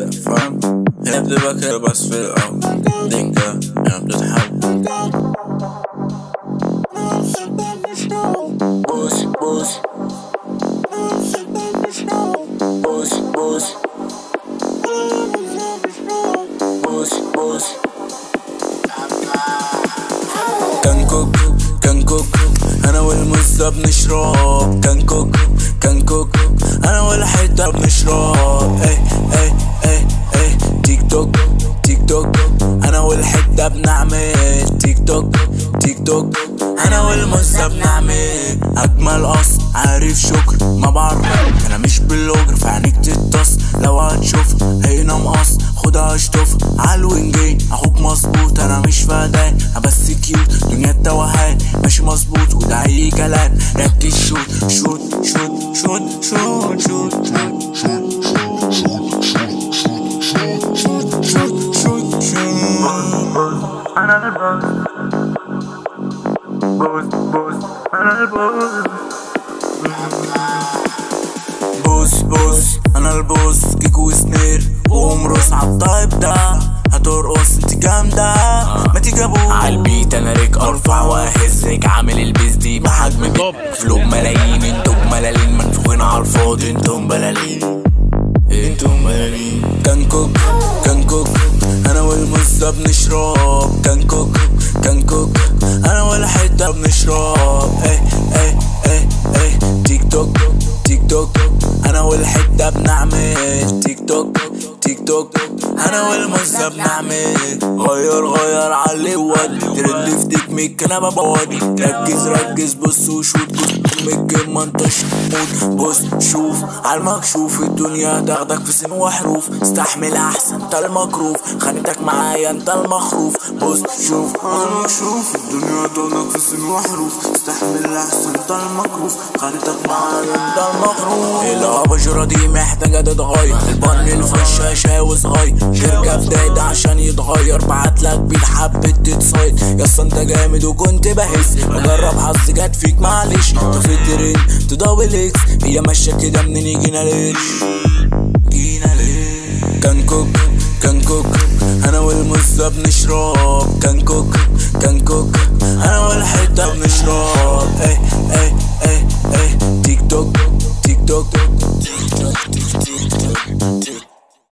فاهم هي بتبقى بس في الأول دنجة يعني بتتحب كان كوكو كان كوكو أنا والمزة بنشرب كان كوكو بنعمل تيك توك تيك توك أنا والمزة بنعمل اجمل قص عارف شكر ما بعرف أنا مش بلوجر في عينيك تتص لو هتشوف هنا مقص خدها اشطف عالوينجين أخوك مظبوط أنا مش فدان بس كيوت دنيا التوهان ماشي مظبوط وده اي كلام ركز شوت شوت شوت شوت شوت شوت شوت أنا البوس بوس بوس أنا البوس بوس بوس أنا البوس كيكو سنير ومروس عالطيب ده هترقص انت جامدة ما تيجي ابوس عالبيت أنا ريك ارفع واهزك عامل البيز دي بحجم فلوب ملايين أنتم ملالين منفوخين عالفاضي أنتم بلالين والمزة بنشرب كان كوك كان كوك أنا والحتة بنشرب إيه إيه إيه إيه. تيك توك تيك توك. أنا والحتة بنعمل تيك توك تيك توك. أنا والمزة بنعمل غير غير علي ودي. ترند في ديك ميك أنا ببودي ركز ركز بص وشوت ميك ما انتش موت بص شوف عالمكشوف الدنيا تاخدك في سن وحروف استحمل احسن انت المكروف خانتك معايا انت المخروف بص شوف عالمكشوف الدنيا تاخدك في سن وحروف استحمل احسن انت المكروف خانتك معايا انت المخروف الاباجورة دي محتاجة تتغير البن اللي في الشاشة وصغير تركب دايد عشان يتغير بعتلك بيت حبة تتصيد يا انت جامد وكنت بهس بجرب حظ جت فيك معلش. تفكرين تدبل إكس هي ماشية كده منين جينا ليش جينا ليش كان كوك كان كوك أنا والمزة بنشرب. كان كوك